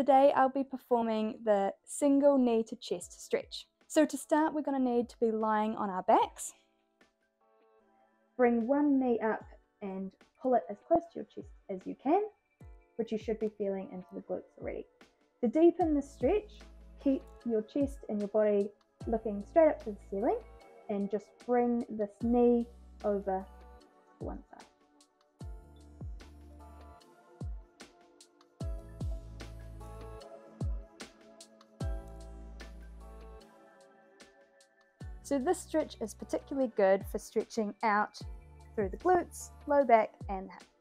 Today I'll be performing the single knee to chest stretch. So to start we're going to need to be lying on our backs. Bring one knee up and pull it as close to your chest as you can, which you should be feeling into the glutes already. To deepen the stretch, keep your chest and your body looking straight up to the ceiling and just bring this knee over to one side. So this stretch is particularly good for stretching out through the glutes, low back and hips.